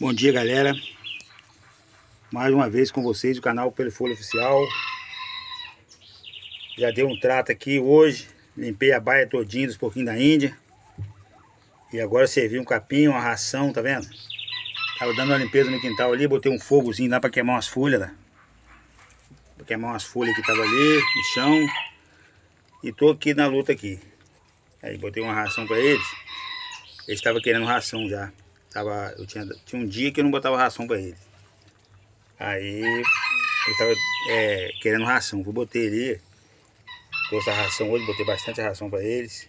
Bom dia galera. Mais uma vez com vocês o canal Pelo Folha Oficial. Já dei um trato aqui hoje Limpei a baia todinha dos porquinhos da Índia. E agora servi um capim, uma ração, tá vendo? Tava dando uma limpeza no quintal ali Botei um fogozinho lá pra queimar umas folhas lá Pra queimar umas folhas que tava ali no chão. E tô aqui na luta aqui. Aí botei uma ração pra eles. Eles estavam querendo ração já Tava, eu tinha, tinha um dia que eu não botava ração para eles. Aí eu tava é, querendo ração. Eu botei ali. Trouxe a ração hoje, botei bastante ração para eles.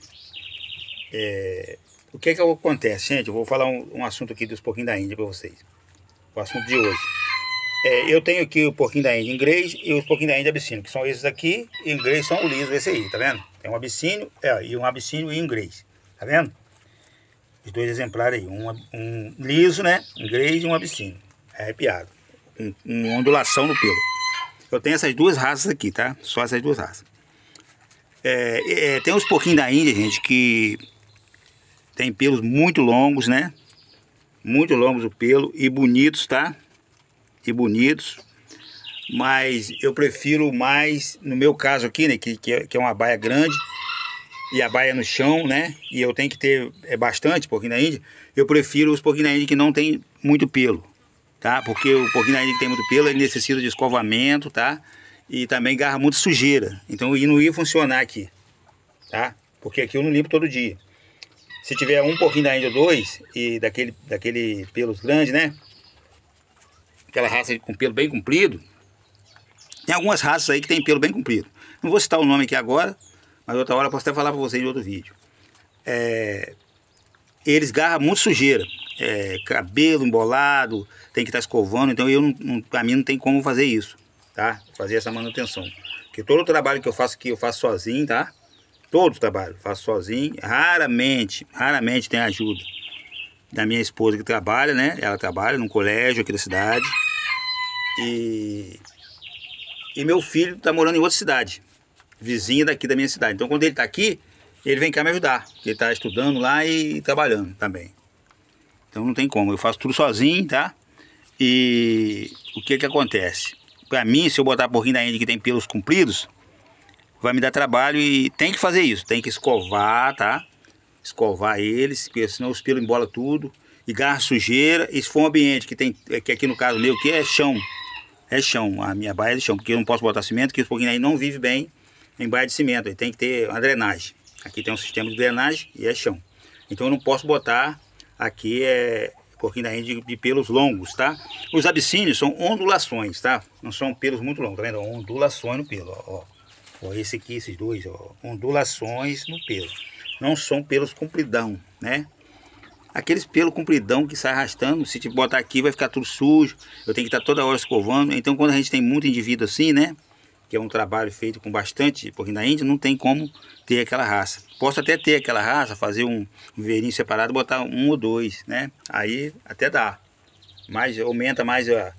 É, o que é que acontece, gente? Eu vou falar um, um assunto aqui dos porquinhos da Índia para vocês. O assunto de hoje. É, eu tenho aqui o porquinho da Índia inglês e os porquinhos da Índia abissínio, que são esses aqui. Em inglês são o liso, esse aí, tá vendo? Tem um abissínio é, e um abissínio e inglês, tá vendo? Os dois exemplares aí, um, um liso, né? Um inglês e um abissínio. É arrepiado. Um, ondulação no pelo. Eu tenho essas duas raças aqui, tá? Só essas duas raças. É, é, tem uns pouquinhos da Índia, gente, que tem pelos muito longos, né? Muito longos o pelo e bonitos, tá? E bonitos. Mas eu prefiro mais, no meu caso aqui, né? Que, que, é, que é uma baia grande e a baia no chão, né? E eu tenho que ter é, bastante porquinho da Índia. Eu prefiro os porquinhos da Índia que não tem muito pelo, tá? Porque o porquinho da Índia que tem muito pelo, ele necessita de escovamento, tá? E também garra muito sujeira. Então ele não ia funcionar aqui, tá? Porque aqui eu não limpo todo dia. Se tiver um porquinho da Índia dois, e daquele, daquele pelos grande, né? Aquela raça com pelo bem comprido. Tem algumas raças aí que tem pelo bem comprido. Não vou citar o nome aqui agora, mas outra hora eu posso até falar para vocês em outro vídeo. É, eles garram muito sujeira. É, cabelo embolado, tem que estar tá escovando, então eu não, para mim não tem como fazer isso, tá? Fazer essa manutenção. Porque todo o trabalho que eu faço aqui eu faço sozinho, tá? Todo o trabalho faço sozinho. Raramente, raramente tem ajuda da minha esposa que trabalha, né? Ela trabalha num colégio aqui da cidade. E, e meu filho está morando em outra cidade vizinha daqui da minha cidade. Então quando ele está aqui, ele vem cá me ajudar. Ele está estudando lá e trabalhando também. Então não tem como, eu faço tudo sozinho, tá? E o que que acontece? Para mim, se eu botar porquinho da Índia que tem pelos compridos, vai me dar trabalho e tem que fazer isso. Tem que escovar, tá? Escovar eles, porque senão os pelos embola tudo. E garra sujeira. E se for um ambiente que tem, que aqui no caso meu, que é chão, é chão, a minha baia é de chão, porque eu não posso botar cimento, porque os porquinhos aí não vivem bem em baia de cimento, ele tem que ter uma drenagem. Aqui tem um sistema de drenagem e é chão. Então eu não posso botar aqui é porquinho da Índia de pelos longos, tá? Os abissínios são ondulações, tá? Não são pelos muito longos, tá vendo? Ondulações no pelo, ó. ó. Esse aqui, esses dois, ó. Ondulações no pelo. Não são pelos compridão, né? Aqueles pelos compridão que sai arrastando, se te botar aqui vai ficar tudo sujo. Eu tenho que estar toda hora escovando. Então quando a gente tem muito indivíduo assim, né? Que é um trabalho feito com bastante, porque na Índia não tem como ter aquela raça. Posso até ter aquela raça, fazer um, verinho separado, botar um ou dois, né? Aí até dá, mas aumenta mais a,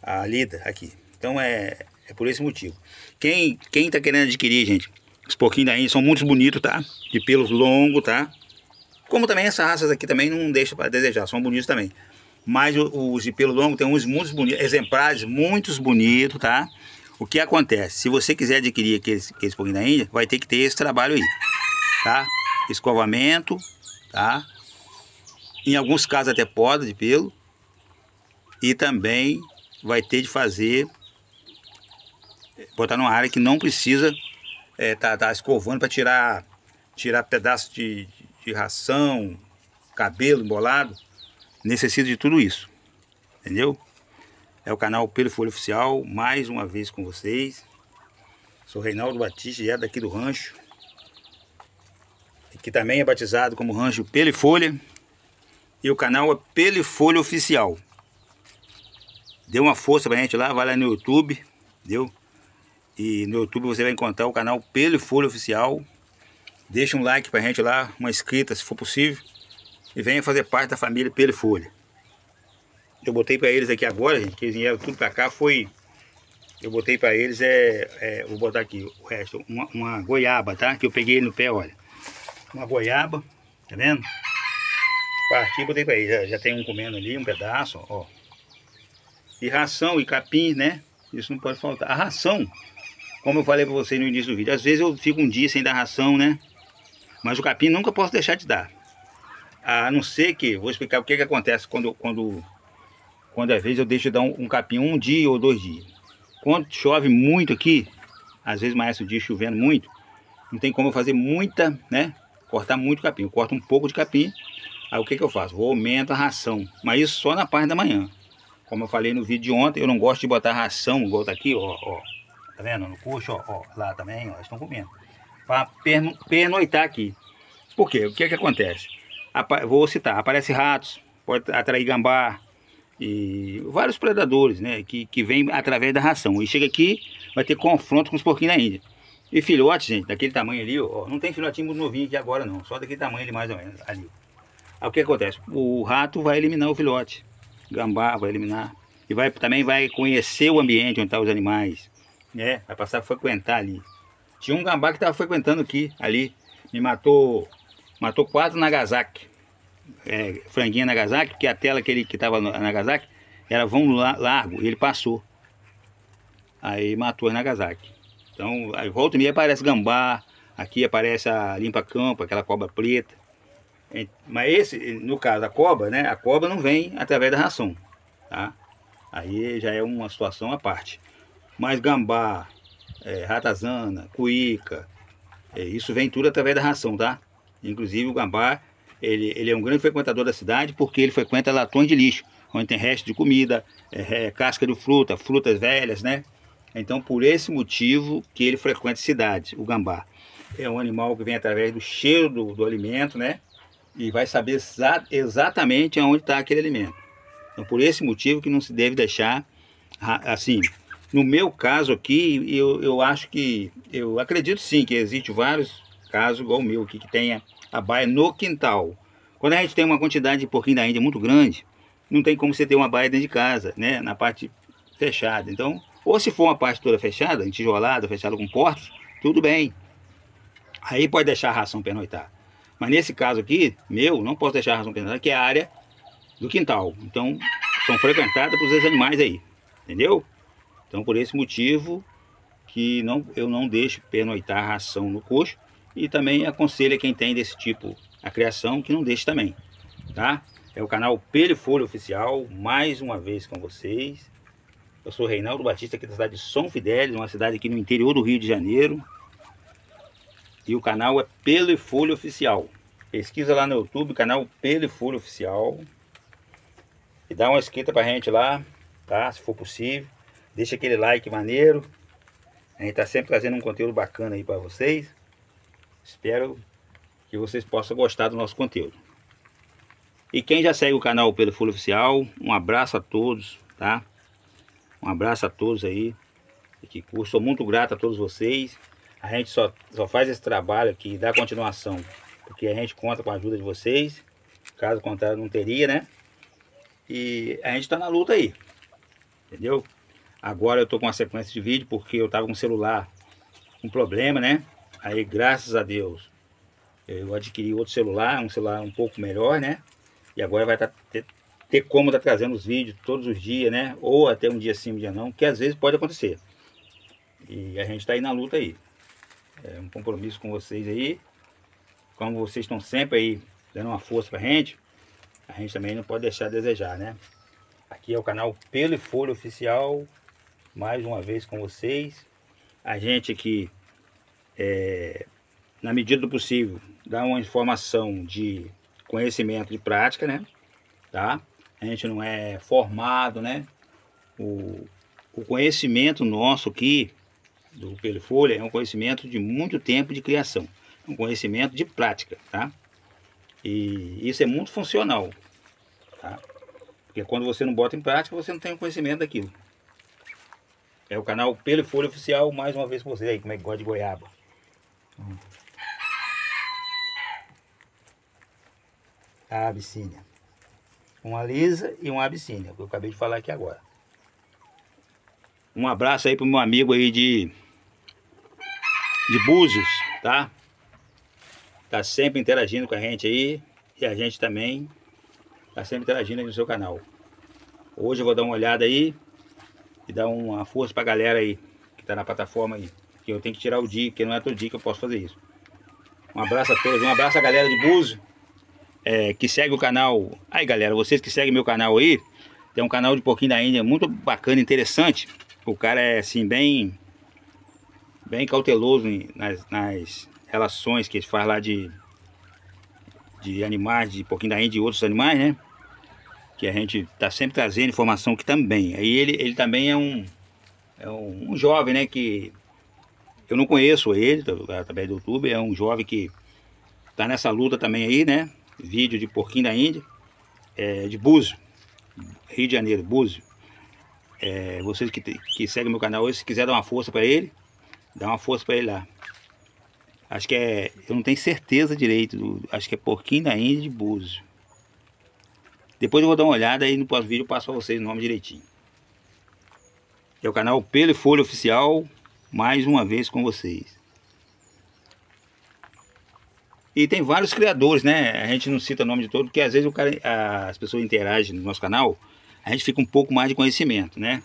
a lida aqui. Então é, é por esse motivo. Quem quem está querendo adquirir, gente, os porquinhos da Índia são muito bonitos, tá? De pelos longos, tá? Como também essas raças aqui também não deixam para desejar, são bonitos também. Mas os de pelo longo tem uns muito bonitos, exemplares muito bonitos, tá? O que acontece? Se você quiser adquirir aqueles pouquinho da Índia, vai ter que ter esse trabalho aí, tá? Escovamento, tá? Em alguns casos até poda de pelo. E também vai ter de fazer, botar numa área que não precisa é, tá, tá escovando para tirar, tirar pedaço de, de ração, cabelo embolado. Necessita de tudo isso, entendeu? É o canal Pelo Folha Oficial, mais uma vez com vocês. Sou Reinaldo Batista e é daqui do rancho. Que também é batizado como rancho Pelo Folha. E o canal é Pelo Folha Oficial. Dê uma força pra gente lá, vai lá no YouTube, deu? E no YouTube você vai encontrar o canal Pelo Folha Oficial. Deixa um like pra gente lá, uma inscrita se for possível. E venha fazer parte da família Pelo Folha eu botei para eles aqui agora, gente, que eles vieram tudo para cá, foi... Eu botei para eles, é, é, Vou botar aqui o resto, uma, uma, goiaba, tá? Que eu peguei no pé, olha. Uma goiaba, tá vendo? Parti, botei pra ele. Já, já tem um comendo ali, um pedaço, ó. E ração e capim, né? Isso não pode faltar. A ração, como eu falei pra vocês no início do vídeo, às vezes eu fico um dia sem dar ração, né? Mas o capim nunca posso deixar de dar. A não ser que, vou explicar o que que acontece quando, quando, quando às vezes eu deixo de dar um, um capim um dia ou dois dias. Quando chove muito aqui, às vezes mais o dia chovendo muito, não tem como eu fazer muita, né? Cortar muito capim. Eu corto um pouco de capim Aí o que, que eu faço? Vou aumento a ração, mas isso só na parte da manhã. Como eu falei no vídeo de ontem, eu não gosto de botar ração, igual tá aqui, ó, ó. Tá vendo? No coxo, ó, ó lá também, ó, estão comendo. Para pernoitar aqui. Por quê? O que que acontece? Apa vou citar, aparece ratos, pode atrair gambá e vários predadores, né, que, que vêm através da ração. E chega aqui, vai ter confronto com os porquinhos da Índia. E filhote, gente, daquele tamanho ali, ó, não tem filhotinho muito novinho aqui agora não, só daquele tamanho ali mais ou menos, ali. Aí o que acontece? O rato vai eliminar o filhote, gambá vai eliminar. E vai, também vai conhecer o ambiente onde estão tá os animais. Né? Vai passar a frequentar ali. Tinha um gambá que estava frequentando aqui, ali. Me matou, matou quatro Nagasaki. É, franguinha Nagasaki, porque a tela que ele que estava na Nagasaki era vão largo, e ele passou. Aí matou a Nagasaki. Então, aí volta e meia aparece gambá, aqui aparece a limpa-campo, aquela cobra preta. Mas esse, no caso, a cobra, né? A cobra não vem através da ração, tá? Aí já é uma situação à parte. Mas gambá, é, ratazana, cuíca, é, isso vem tudo através da ração, tá? Inclusive o gambá, ele, ele é um grande frequentador da cidade porque ele frequenta latões de lixo, onde tem resto de comida, é, é, casca de fruta, frutas velhas, né? Então, por esse motivo que ele frequenta cidades, o gambá. É um animal que vem através do cheiro do, do alimento, né? e vai saber exa exatamente aonde está aquele alimento. Então, por esse motivo que não se deve deixar assim. No meu caso aqui, eu, eu acho que, eu acredito sim que existe vários casos igual o meu aqui, que tenha a baia no quintal. Quando a gente tem uma quantidade de porquinho da Índia muito grande, não tem como você ter uma baia dentro de casa, né, na parte fechada. Então, ou se for uma parte toda fechada, entijolada, fechada com portas, tudo bem. Aí pode deixar a ração pernoitar. Mas nesse caso aqui, meu, não posso deixar a ração penal, que é a área do quintal. Então, são frequentadas esses animais aí, entendeu? Então, por esse motivo que não, eu não deixo pernoitar a ração no coxo e também aconselho a quem tem desse tipo a criação que não deixe também, tá? É o canal Pelo Folha Oficial, mais uma vez com vocês. Eu sou Reinaldo Batista, aqui da cidade de São Fidélis, uma cidade aqui no interior do Rio de Janeiro. E o canal é Pelo e Folha Oficial. Pesquisa lá no YouTube, canal Pelo e Folha Oficial. E dá uma inscrita pra gente lá, tá? Se for possível. Deixa aquele like maneiro. A gente tá sempre trazendo um conteúdo bacana aí para vocês. Espero que vocês possam gostar do nosso conteúdo. E quem já segue o canal Pelo Folha Oficial, um abraço a todos, tá? Um abraço a todos aí. Que curso. Sou muito grato a todos vocês. A gente só, só faz esse trabalho aqui, dá continuação, porque a gente conta com a ajuda de vocês. Caso contrário, não teria, né? E a gente está na luta aí, entendeu? Agora eu tô com uma sequência de vídeo porque eu tava com o celular com problema, né? Aí, graças a Deus, eu adquiri outro celular, um celular um pouco melhor, né? E agora vai tá, ter, ter como estar tá trazendo os vídeos todos os dias, né? Ou até um dia sim, um dia não, que às vezes pode acontecer. E a gente está aí na luta aí é, um compromisso com vocês aí. Como vocês estão sempre aí dando uma força pra gente, a gente também não pode deixar a desejar, né? Aqui é o canal Pelo e Folha Oficial, mais uma vez com vocês. A gente aqui, é, na medida do possível, dá uma informação de conhecimento de prática, né? Tá? A gente não é formado, né? O, o conhecimento nosso aqui do pelo folha é um conhecimento de muito tempo de criação, um conhecimento de prática, tá? E isso é muito funcional, tá? Porque quando você não bota em prática, você não tem o conhecimento daquilo. É o canal Pelo Folha Oficial, mais uma vez com vocês aí, como é que gosta de goiaba. A abissínia. Uma lisa e uma abissínia, que eu acabei de falar aqui agora. Um abraço aí pro meu amigo aí de de Búzios, tá? Tá sempre interagindo com a gente aí e a gente também tá sempre interagindo aí no seu canal. Hoje eu vou dar uma olhada aí e dar uma força pra galera aí que tá na plataforma aí. Que eu tenho que tirar o dia, porque não é todo dia que eu posso fazer isso. Um abraço a todos, um abraço a galera de Buzo, é, que segue o canal. Aí galera, vocês que seguem meu canal aí, tem um canal de Porquinho da Índia muito bacana, interessante. O cara é assim, bem bem cauteloso nas, nas relações que ele faz lá de, de animais, de Porquinho da Índia e outros animais, né? Que a gente tá sempre trazendo informação que também. Aí ele, ele também é um, é um, um jovem, né? Que eu não conheço ele, através do YouTube, é um jovem que tá nessa luta também aí, né? Vídeo de Porquinho da Índia, é, de Búzio, Rio de Janeiro, Búzio. É, vocês que, que seguem meu canal hoje, se quiser dar uma força para ele, dá uma força para ele lá. Acho que é, eu não tenho certeza direito, do, acho que é Porquinho da Índia de Búzio. Depois eu vou dar uma olhada e no próximo vídeo eu passo para vocês o nome direitinho. É o canal Pelo e Folha Oficial mais uma vez com vocês. E tem vários criadores, né? A gente não cita o nome de todos, porque às vezes cara, as pessoas interagem no nosso canal, a gente fica um pouco mais de conhecimento, né?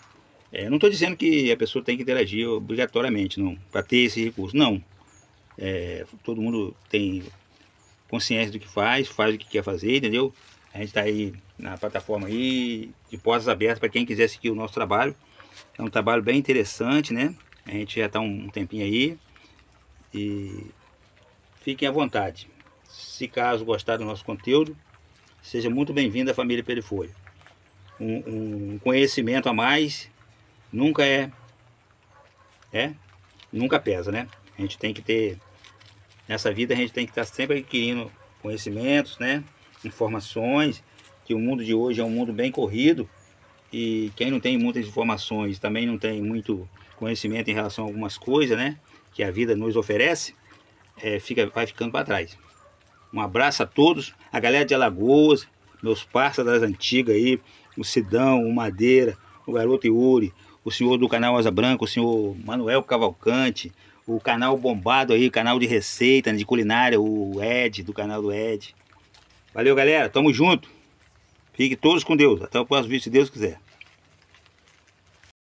É, não estou dizendo que a pessoa tem que interagir obrigatoriamente, não, para ter esse recurso, não. É, todo mundo tem consciência do que faz, faz o que quer fazer, entendeu? A gente está aí na plataforma aí, de portas abertas para quem quiser seguir o nosso trabalho. É um trabalho bem interessante, né? A gente já está um tempinho aí. E fiquem à vontade. Se caso gostar do nosso conteúdo, seja muito bem-vindo à família Perifolha. Um, um, conhecimento a mais nunca é, é, nunca pesa, né? A gente tem que ter, nessa vida a gente tem que estar sempre adquirindo conhecimentos, né? Informações, que o mundo de hoje é um mundo bem corrido e quem não tem muitas informações, também não tem muito conhecimento em relação a algumas coisas, né? Que a vida nos oferece, é, fica, vai ficando para trás. Um abraço a todos, a galera de Alagoas, meus parceiros das antigas aí, o Sidão, o Madeira, o Garoto Yuri, o senhor do canal Asa Branca, o senhor Manuel Cavalcante, o canal bombado aí, canal de receita, de culinária, o Ed, do canal do Ed. Valeu, galera. Tamo junto. Fiquem todos com Deus. Até o próximo vídeo, se Deus quiser.